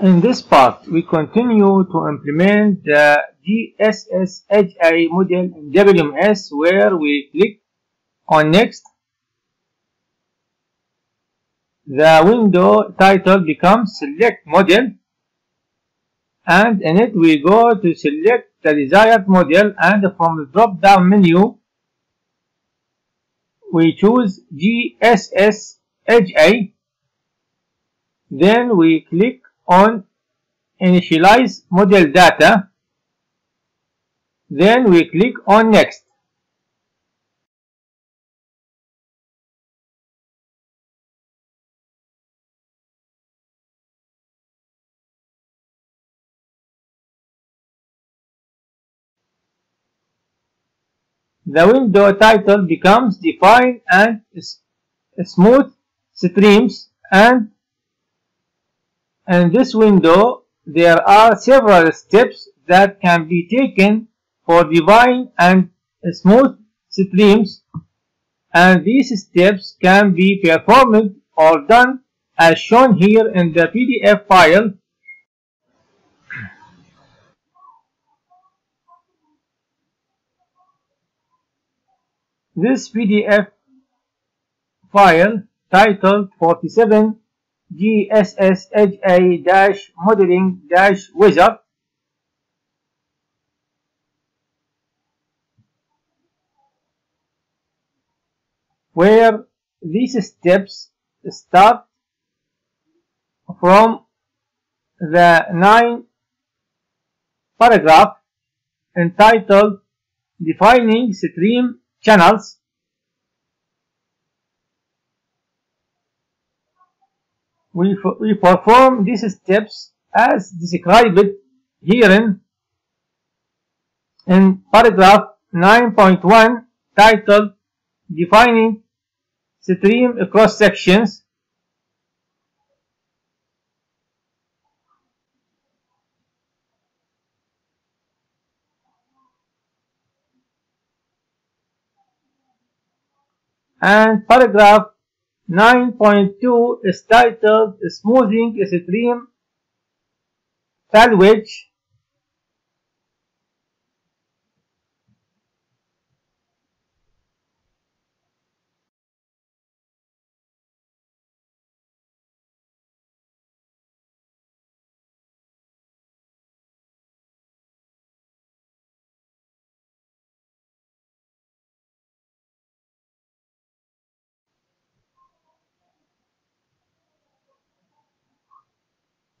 In this part, we continue to implement the GSSHA model in WMS where we click on Next. The window title becomes Select Model and in it we go to select the desired model and from the drop down menu we choose GSS HI then we click on initialize model data. Then we click on next. The window title becomes define and smooth streams and in this window there are several steps that can be taken for divine and smooth streams. And these steps can be performed or done as shown here in the PDF file. This PDF file titled 47 GSSHA-modeling-wizard where these steps start from the nine paragraph entitled defining stream channels we, we perform these steps as described herein in paragraph 9.1 titled defining stream cross sections. And paragraph 9.2 is titled Smoothing Stream Salvage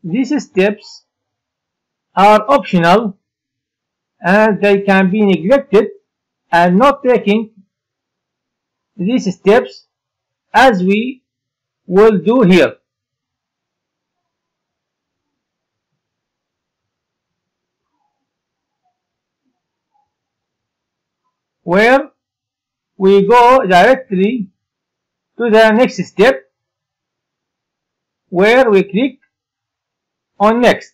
These steps are optional and they can be neglected and not taking these steps as we will do here. Where we go directly to the next step where we click on next.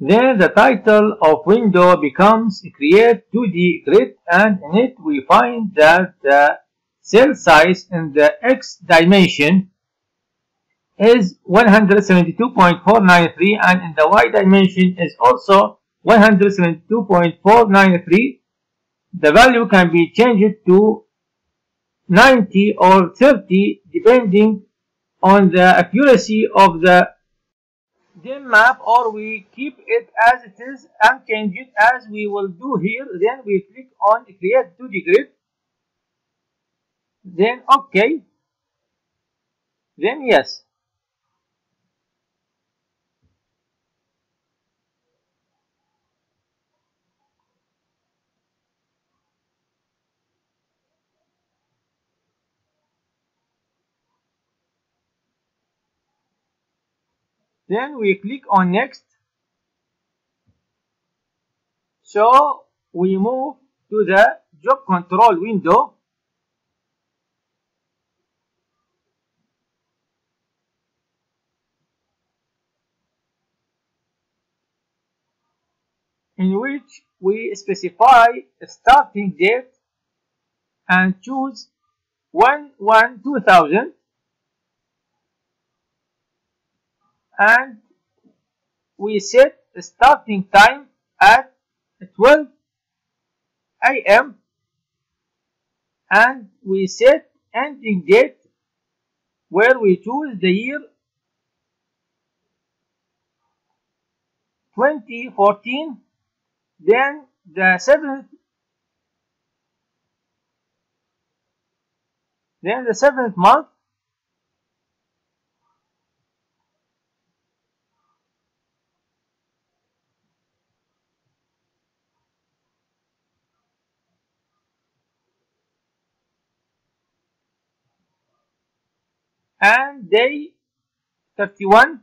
Then the title of window becomes create 2D grid and in it we find that the cell size in the X dimension is 172.493 and in the Y dimension is also 172.493. The value can be changed to 90 or 30 depending on the accuracy of the DEM map or we keep it as it is and change it as we will do here. Then we click on create 2d grid then ok then yes then we click on next. So we move to the job control window. In which we specify a starting date and choose 1 1 2000 and we set starting time at 12 a.m. and we set ending date where we choose the year 2014 then the seventh then the seventh month and day 31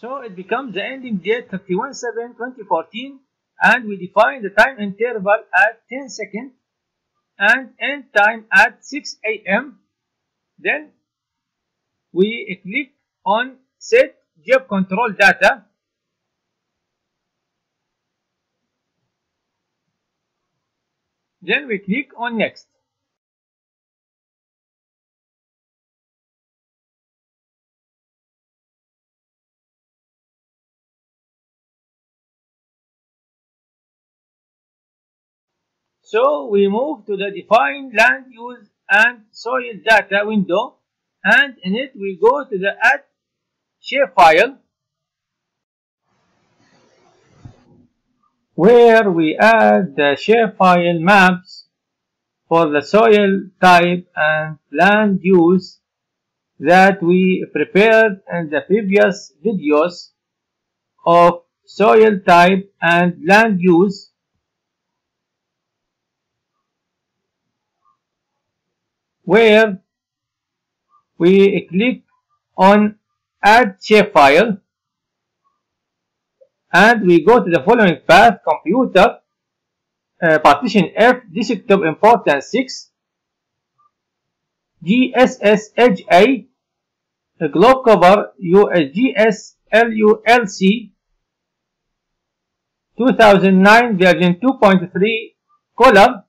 so it becomes the ending date 31 7 2014 and we define the time interval at 10 seconds and end time at 6 a.m. Then we click on set job control data. Then we click on next. So we move to the define land use and soil data window. And in it we go to the add shapefile where we add the shapefile maps for the soil type and land use that we prepared in the previous videos of soil type and land use where we click on add shapefile and we go to the following path computer uh, partition F desktop importance 6 GSS Edge A globe cover USGS LULC 2009 version 2.3 column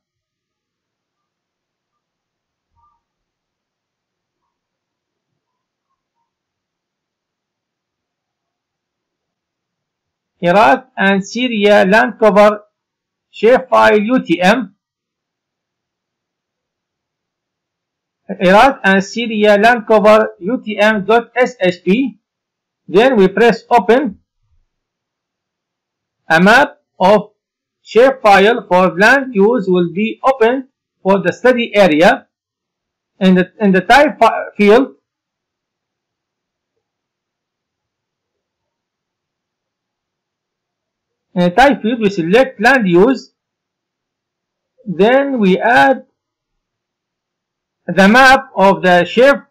Iraq and Syria land cover shapefile UTM. Iraq and Syria land cover UTM.SHP. Then we press open. A map of shapefile for land use will be opened for the study area. In the, in the type field, in a type field we select land use then we add the map of the shape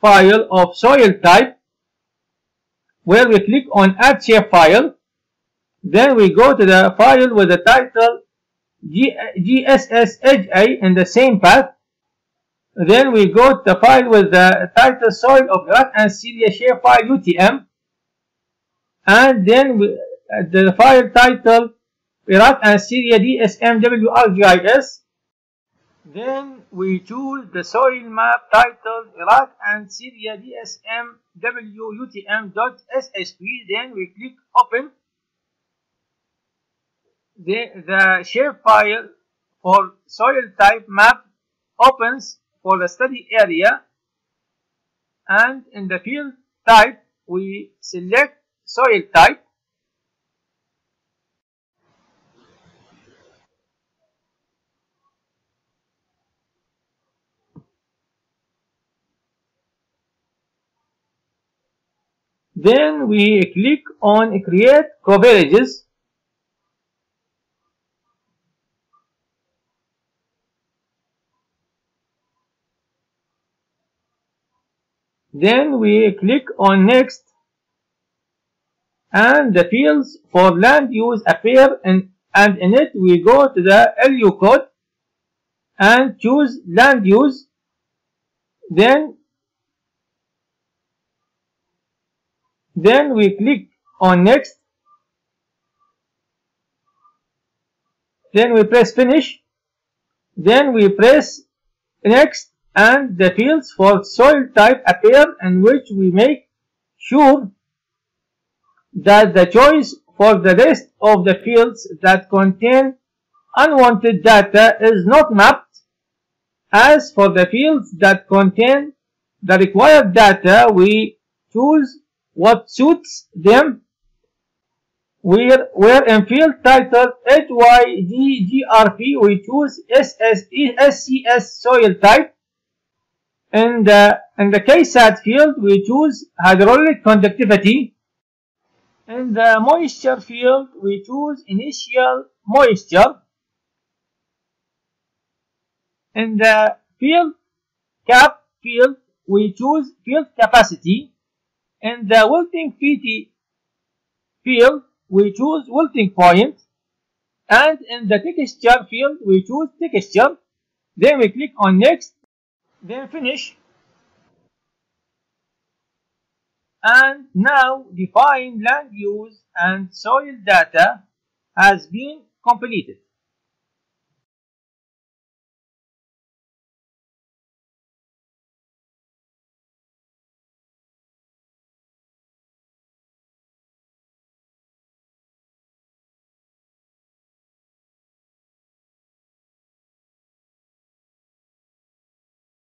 file of soil type where we click on add shape file. Then we go to the file with the title G GSS Edge in the same path. Then we go to the file with the title soil of Iraq and Syria shapefile UTM and then we Uh, the file title Iraq and Syria DSMWRGIS. Then we choose the soil map titled Iraq and Syria DSMWUTM.SHP. Then we click open. The, the shapefile for soil type map opens for the study area and in the field type we select soil type Then we click on create coverages. Then we click on next and the fields for land use appear in, and in it we go to the LU code and choose land use. Then Then we click on next. Then we press finish. Then we press next and the fields for soil type appear in which we make sure that the choice for the rest of the fields that contain unwanted data is not mapped. As for the fields that contain the required data, we choose what suits them. Where, where in field title HYDGRP, we choose SCS soil type. In the, in the KSAT field, we choose hydraulic conductivity. In the moisture field, we choose initial moisture. In the field cap field, we choose field capacity. In the wilting field, we choose wilting point. And in the texture field, we choose texture. Then we click on next, then finish. And now define land use and soil data has been completed.